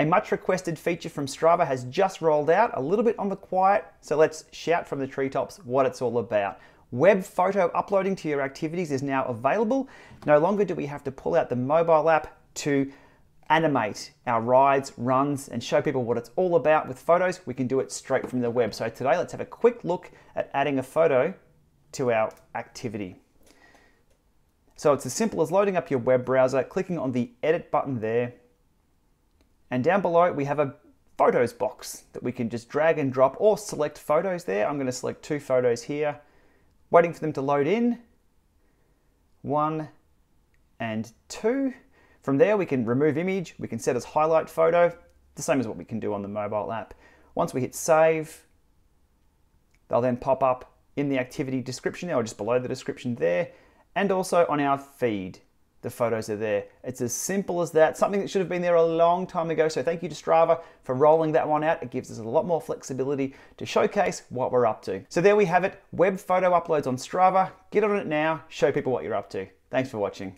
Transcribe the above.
A much requested feature from Strava has just rolled out, a little bit on the quiet, so let's shout from the treetops what it's all about. Web photo uploading to your activities is now available. No longer do we have to pull out the mobile app to animate our rides, runs, and show people what it's all about with photos. We can do it straight from the web. So today, let's have a quick look at adding a photo to our activity. So it's as simple as loading up your web browser, clicking on the edit button there, and down below we have a photos box that we can just drag and drop or select photos there. I'm going to select two photos here, waiting for them to load in. One and two. From there we can remove image, we can set as highlight photo, the same as what we can do on the mobile app. Once we hit save, they'll then pop up in the activity description there or just below the description there, and also on our feed. The photos are there. It's as simple as that. Something that should have been there a long time ago. So thank you to Strava for rolling that one out. It gives us a lot more flexibility to showcase what we're up to. So there we have it. Web photo uploads on Strava. Get on it now. Show people what you're up to. Thanks for watching.